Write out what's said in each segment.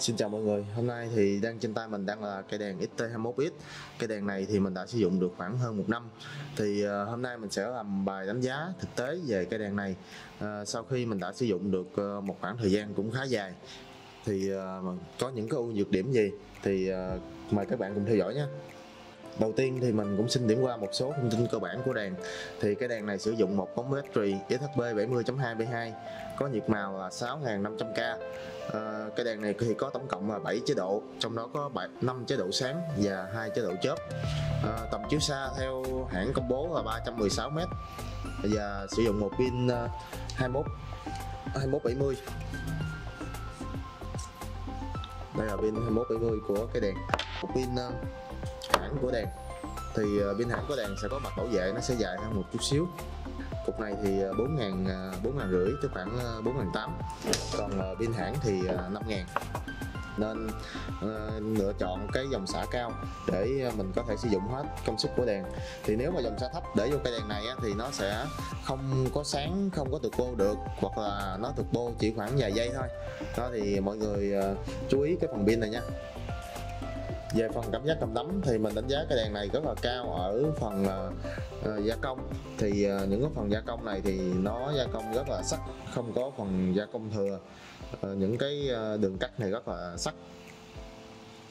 Xin chào mọi người, hôm nay thì đang trên tay mình đang là cây đèn XT21X Cây đèn này thì mình đã sử dụng được khoảng hơn một năm. Thì uh, hôm nay mình sẽ làm bài đánh giá thực tế về cây đèn này. Uh, Sau khi mình đã sử dụng được uh, một khoảng thời gian cũng khá dài Thì uh, có những cái ưu nhược điểm gì thì uh, mời các bạn cùng theo dõi nhé. Đầu tiên thì mình cũng xin điểm qua một số thông tin cơ bản của đèn. Thì cái đèn này sử dụng một bóng battery SHB 70.2B2 Có nhiệt màu là 6500K à, Cái đèn này thì có tổng cộng là 7 chế độ Trong đó có 7, 5 chế độ sáng và hai chế độ chớp. À, Tầm chiếu xa theo hãng công bố là 316m Và sử dụng một pin ờ, 21 2170 đây là pin 2170 của cái đèn. Một pin hãng của đèn. Thì pin hãng của đèn sẽ có mặt bảo vệ nó sẽ dài hơn một chút xíu cục này thì ờ, 4 ngàn ờ, 4 ngàn rưỡi cho khoảng ờ, 4 ngàn 8 còn pin hãng thì 5 ngàn. Nên uh, lựa chọn cái dòng xả cao để mình có thể sử dụng hết công suất của đèn. Thì nếu mà dòng xả thấp để vô cây đèn này á, thì nó sẽ không có sáng không có turbo được hoặc là nó turbo chỉ khoảng vài giây thôi. Đó thì mọi người uh, chú ý cái phần pin này nha về phần cảm giác cầm nắm thì mình đánh giá cái đèn này rất là cao ở phần uh, gia công. Thì uh, những cái phần gia công này thì nó gia công rất là sắc không có phần gia công thừa. Uh, những cái đường cắt này rất là sắc.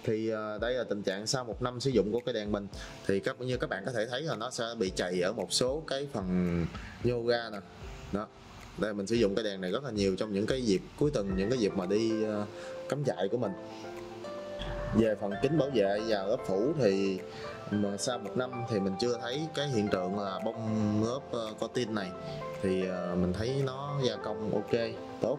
Thì uh, đây là tình trạng sau một năm sử dụng của cái đèn mình. Thì các như các bạn có thể thấy là nó sẽ bị chày ở một số cái phần nhô ra nè. Đó đây mình sử dụng cái đèn này rất là nhiều trong những cái dịp cuối tuần những cái dịp mà đi uh, cắm trại của mình về phần kính bảo vệ và ốp phủ thì mà sau một năm thì mình chưa thấy cái hiện tượng là bông ốp ờ, có tin này. Thì ờ, mình thấy nó gia công ok, tốt.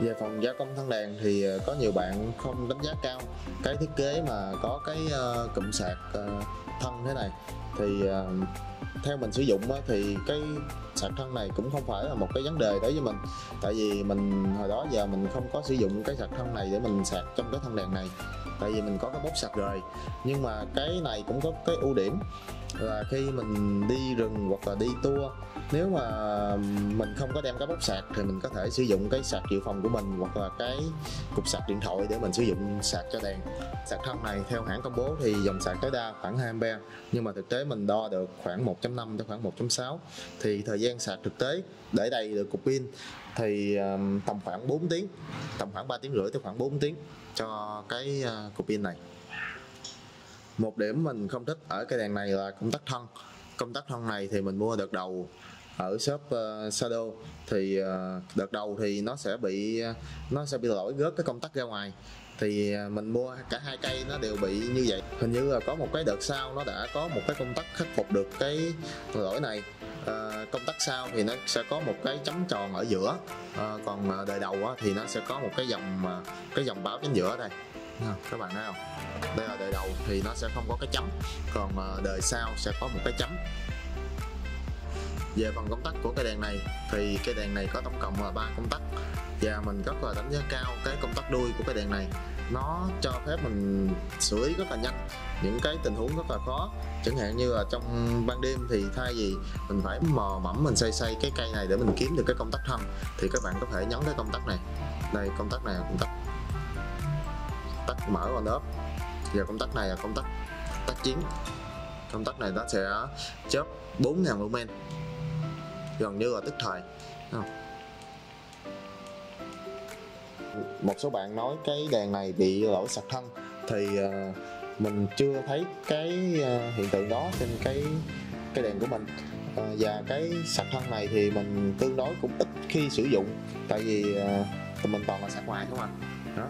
Về phần gia công thân đèn thì ờ, có nhiều bạn không đánh giá cao. Cái thiết kế mà có cái cụm sạc thân thế này thì theo mình sử dụng thì cái sạc thân này cũng không phải là một cái vấn đề đối với mình. Tại vì mình, hồi đó giờ mình không có sử dụng cái sạc thân này để mình sạc trong cái thân đèn này. Tại vì mình có cái bốt sạc rồi. Nhưng mà cái này cũng có cái ưu điểm là khi mình đi rừng hoặc là đi tour, nếu mà mình không có đem cái bóc sạc thì mình có thể sử dụng cái sạc dự phòng của mình hoặc là cái cục sạc điện thoại để mình sử dụng sạc cho đèn. Sạc thân này theo hãng công bố thì dòng sạc tối đa khoảng 2 A nhưng mà thực tế mình đo được khoảng 1.5 đến khoảng 1.6 thì thời gian sạc thực tế để đầy được cục pin thì tầm khoảng 4 tiếng, tầm khoảng 3 tiếng rưỡi tới khoảng 4 tiếng cho cái ờ, cục pin này một điểm mình không thích ở cây đèn này là công tắc thân. Công tắc thân này thì mình mua đợt đầu ở shop uh, Shadow. Thì uh, đợt đầu thì nó sẽ bị nó sẽ bị lỗi gớt cái công tắc ra ngoài. Thì uh, mình mua cả hai cây nó đều bị như vậy. Hình như là có một cái đợt sau nó đã có một cái công tắc khắc phục được cái lỗi này. Uh, công tắc sau thì nó sẽ có một cái chấm tròn ở giữa. Uh, còn đời đầu uh, thì nó sẽ có một cái dòng uh, cái dòng báo chính giữa đây các bạn thấy không? Đây là đời đầu thì nó sẽ không có cái chấm. Còn ờ, đời sau sẽ có một cái chấm. Về phần công tắc của cái đèn này thì cái đèn này có tổng cộng là ba công tắc. Và mình rất là đánh giá cao cái công tắc đuôi của cái đèn này. Nó cho phép mình xử lý rất là nhanh, những cái tình huống rất là khó. Chẳng hạn như là trong ban đêm thì thay vì mình phải mò mẫm, mình xoay xoay cái cây này để mình kiếm được cái công tắc thân thì các bạn có thể nhấn cái công tắc này. Đây, công tắc này công tắc tắt mở on ốp và công tắc này là công tắc tắt chiến công tắc này nó sẽ chớp 4.000 lumen, gần như là tức thời. Một số bạn nói cái đèn này bị lỗi sạc thân, thì ờ, mình chưa thấy cái ờ, hiện tượng đó trên cái cái đèn của mình. Ờ, và cái sạc thân này thì mình tương đối cũng ít khi sử dụng, tại vì mình toàn là sạc ngoài không à. Đó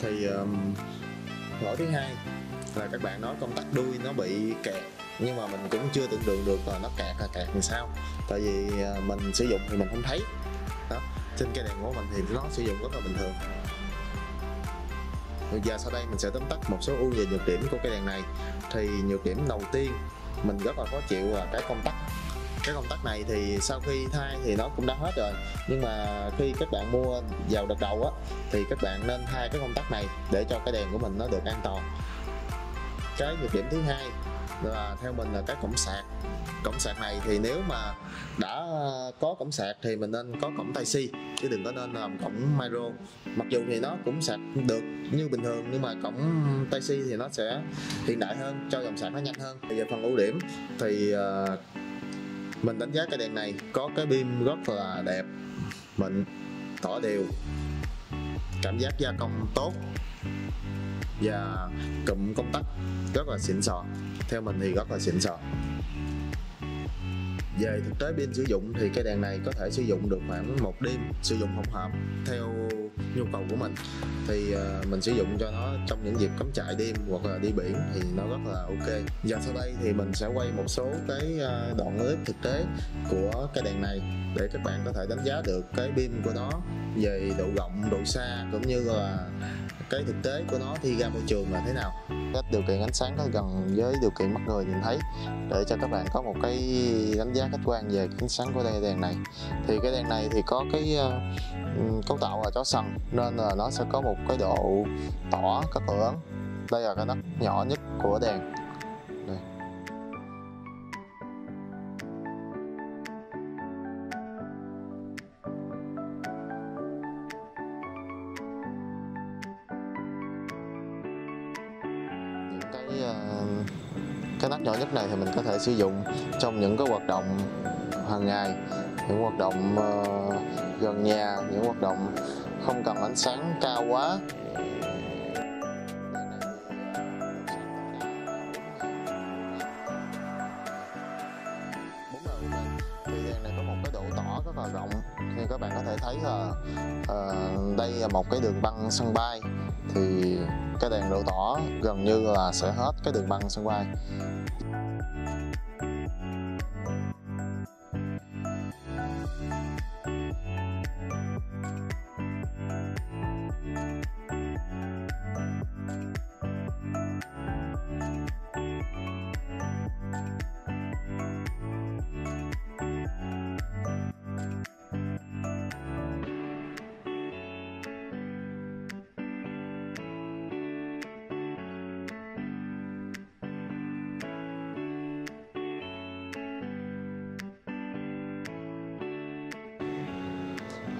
thì um, lỗi thứ hai là các bạn nói công tắc đuôi nó bị kẹt nhưng mà mình cũng chưa tưởng tượng được là nó kẹt là kẹt làm sao. Tại vì à, mình sử dụng thì mình không thấy. Đó trên cây đèn của mình thì nó sử dụng rất là bình thường. Bây giờ sau đây mình sẽ tóm tắt một số ưu và nhược điểm của cây đèn này. Thì nhược điểm đầu tiên mình rất là khó chịu là cái công tắc cái công tắc này thì sau khi thay thì nó cũng đã hết rồi. Nhưng mà khi các bạn mua vào đợt đầu á thì các bạn nên thay cái công tắc này để cho cái đèn của mình nó được an toàn. Cái nhược điểm thứ hai là theo mình là cái cổng sạc. Cổng sạc này thì nếu mà đã có cổng sạc thì mình nên có cổng tai C chứ đừng có nên làm cổng micro. Mặc dù thì nó cũng sạc được như bình thường nhưng mà cổng tai C thì nó sẽ hiện đại hơn cho dòng sạc nó nhanh hơn. Bây giờ phần ưu điểm thì uh, mình đánh giá cái đèn này có cái pin rất là đẹp. Mịn tỏ đều. Cảm giác gia công tốt. Và cụm công tắc rất là xịn sò. Theo mình thì rất là xịn sò. Về thực tế pin sử dụng thì cái đèn này có thể sử dụng được khoảng một đêm, sử dụng hỗn hợp. Theo nhu cầu của mình. Thì uh, mình sử dụng cho nó trong những dịp cắm trại đêm hoặc là đi biển thì nó rất là ok. Giờ sau đây thì mình sẽ quay một số cái uh, đoạn clip thực tế của cái đèn này để các bạn có thể đánh giá được cái pin của nó về độ rộng độ xa cũng như là cái thực tế của nó thi ra môi trường là thế nào. Các điều kiện ánh sáng nó gần với điều kiện mắt người nhìn thấy. Để cho các bạn có một cái đánh giá khách quan về ánh sáng của đèn đèn này. Thì cái đèn này thì có cái uh, cấu tạo là chó sần nên là nó sẽ có một cái độ tỏ các cửa lớn đây là cái nắp nhỏ nhất của đèn. Cái ờ, cái nắp nhỏ nhất này thì mình có thể sử dụng trong những cái hoạt động hàng ngày những hoạt động uh, gần nhà những hoạt động không cần ánh sáng cao quá. Đèn này có một cái độ rất là rộng. Thì các bạn có thể thấy là uh, đây là một cái đường băng sân bay thì cái đèn độ tỏ gần như là sẽ hết cái đường băng sân bay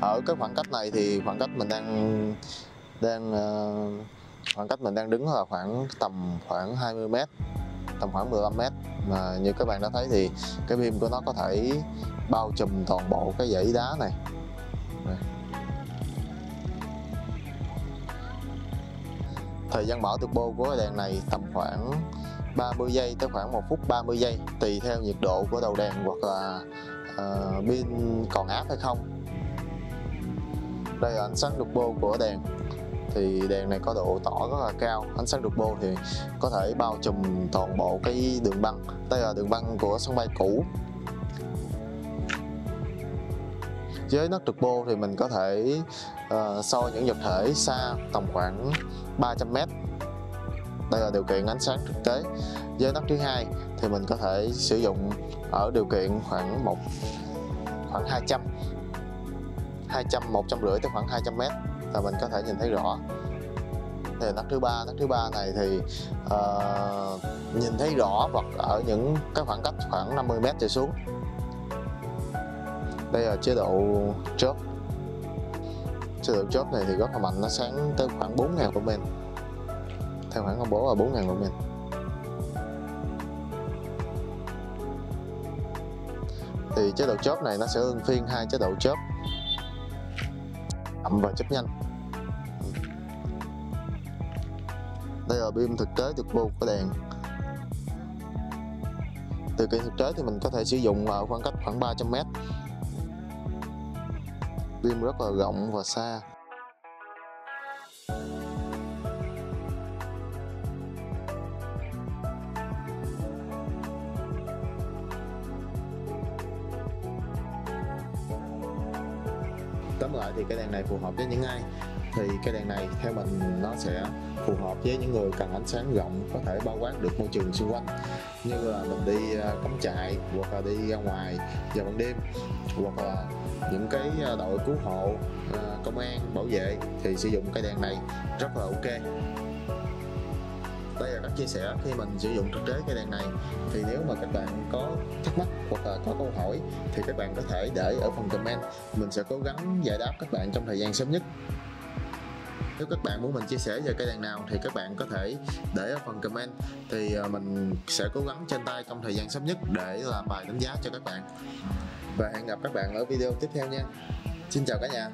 ở cái khoảng cách này thì khoảng cách mình đang đang uh, khoảng cách mình đang đứng là khoảng tầm khoảng 20 mét tầm khoảng 15 mét. Mà như các bạn đã thấy thì cái beam của nó có thể bao trùm toàn bộ cái dãy đá này. Thời gian mở turbo của cái đèn này tầm khoảng 30 giây tới khoảng 1 phút 30 giây tùy theo nhiệt độ của đầu đèn hoặc là uh, pin còn áp hay không đây là ánh sáng đục bô của đèn. Thì đèn này có độ tỏ rất là cao. Ánh sáng đục bô thì có thể bao trùm toàn bộ cái đường băng. Đây là đường băng của sân bay cũ. Với nấc bô thì mình có thể uh, soi những vật thể xa tầm khoảng 300m đây là điều kiện ánh sáng thực tế. Với nấc thứ hai thì mình có thể sử dụng ở điều kiện khoảng một khoảng 200 200 150 tới khoảng 200 mét là mình có thể nhìn thấy rõ. Thì nắp thứ ba nắp thứ ba này thì uh, nhìn thấy rõ vật ở những cái khoảng cách khoảng 50 mét trở xuống. Đây là chế độ chớp. Chế độ chớp này thì rất là mạnh nó sáng tới khoảng 4.000 lumen theo khoảng công bố là 4.000 lumen thì chế độ chớp này nó sẽ ưng phiên hai chế độ chớp chậm và chấp nhanh. Đây là pin thực tế được bù của đèn. Từ kiện thực tế thì mình có thể sử dụng ở khoảng cách khoảng 300m pin rất là rộng và xa. Tóm lại thì cái đèn này phù hợp với những ai? Thì cái đèn này theo mình nó sẽ phù hợp với những người cần ánh sáng rộng, có thể bao quát được môi trường xung quanh. Như là mình đi à, cắm trại, hoặc là đi ra ngoài vào ban đêm, hoặc là những cái à, đội cứu hộ à, công an, bảo vệ thì sử dụng cái đèn này, rất là ok đây là các chia sẻ khi mình sử dụng thực tế cây đèn này. Thì nếu mà các bạn có thắc mắc hoặc là có câu hỏi thì các bạn có thể để ở phần comment. Mình sẽ cố gắng giải đáp các bạn trong thời gian sớm nhất. Nếu các bạn muốn mình chia sẻ về cây đèn nào thì các bạn có thể để ở phần comment. Thì à, mình sẽ cố gắng trên tay trong thời gian sớm nhất để làm bài đánh giá cho các bạn. Và hẹn gặp các bạn ở video tiếp theo nha. Xin chào cả nhà.